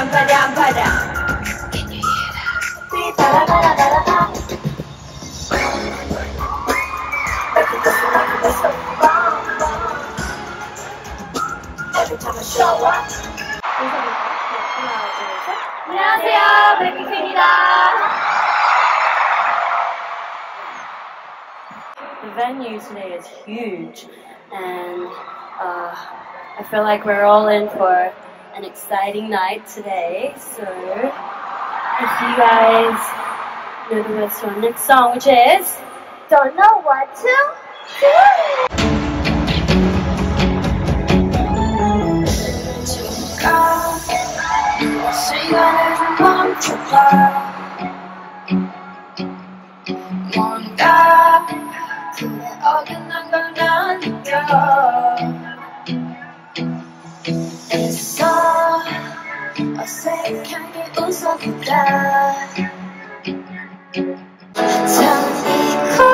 padam, padam, padam. Can you hear that? Ba-da-ba-da-ba-da-ba. Like it doesn't like it, it's a bomb, bomb. Every time I show up. 안녕하세요, 블랙핑크입니다. The venue today is huge, and uh, I feel like we're all in for an exciting night today. So, if you guys know the words to our next song, which is Don't Know What to Do. 시간을 좀 멈춰봐 뭔가 그에 어긋난 걸 난 느껴 어색하게 웃어보다 참 이곳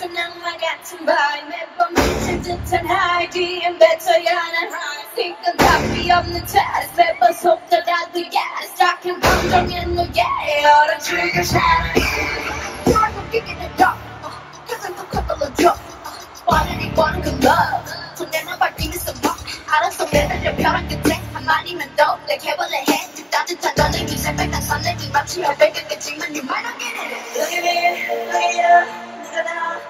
하이 끝은 악마 같은 바위 매번 미친 듯한 하이 뒤엔 뱉어야 하는 하이 시간 답이 없는 테스트 매번 속더라도 yes 작은 감정엔 너 yeah 얼어 죽을 사랑 결국 이기는 너 가슴 더 커떨어져 빠르니 원한 그 love 손내만 밟히는 some 알아서 매달려 벼랑 끝에 한마디만 더내 개벌레 해 따뜻한 너는 이 새벽 난 설레기 마치 혈백이겠지만 you might not get it Look at me, look at you 누가 나 아무게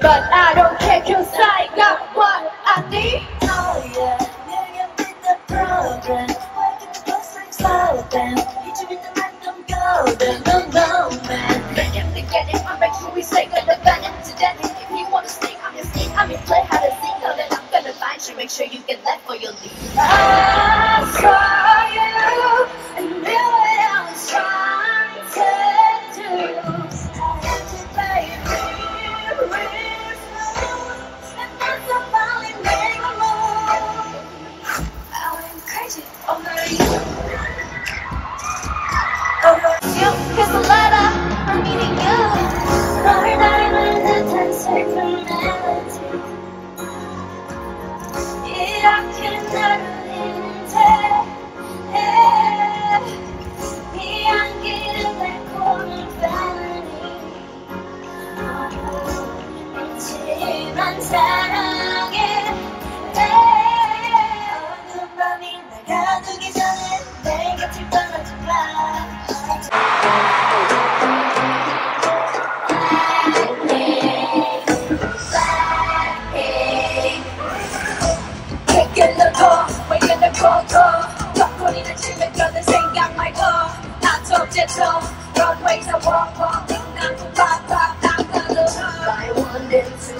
But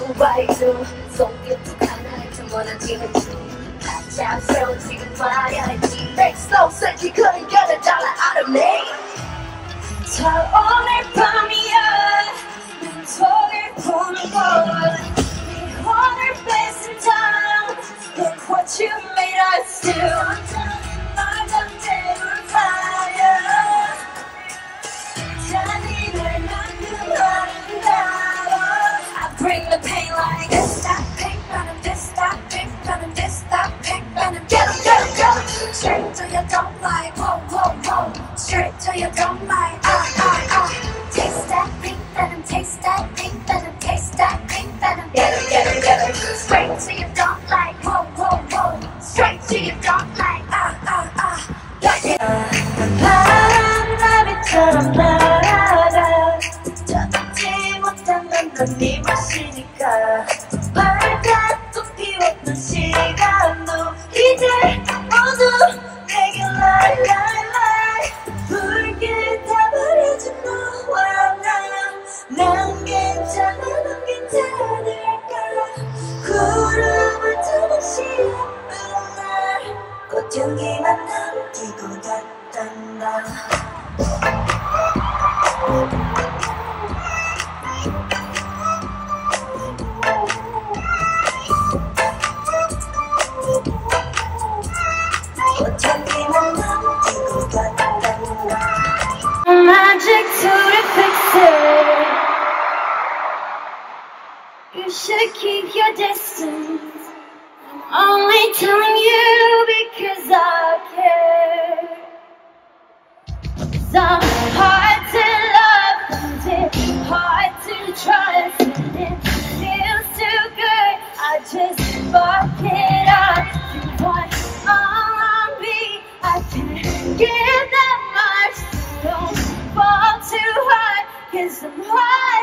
one and two by two 손끝도 하나의 틈원한 지는 중 각자 새로운 지금 봐야 할지 Make slow sense you couldn't get a dollar out of me 저 오늘 밤이야 눈속을 보는 곳 네 오늘 뺏은 time Look what you made us do 바람 나비처럼 날아가 잡지 못하면 넌네 마시니까. 발가락 피웠던 시간도 이제 모두 내게 붉게 다 버려진 너와 나난 괜찮아 넌 괜찮을까? 구름을 조금씩 날. 꽃향기만 Magic to the fix it. You should keep your distance. I'm only telling you because I care Hard to love and it's hard to trust and it feels too good. I just want all on me? I can't give that much. Don't fall too hard Cause I'm hard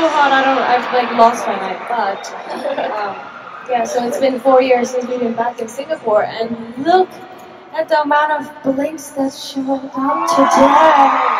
so hot. I don't. I've like lost my mind. But um, yeah. So it's been four years since we've been back in Singapore, and look at the amount of blinks that showed up today.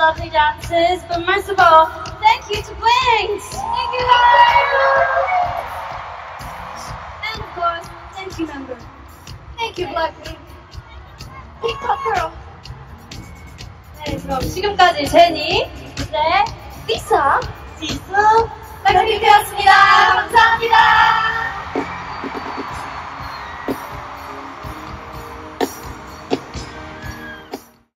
lovely dancers, but most of all, thank you to Wings! Thank you, guys! And of course, thank you, member. Thank you, Blackpink. Tiktok Girl. 네, 그럼 지금까지 제니, 네, 리사, 지수, 블랙핑크였습니다. 감사합니다.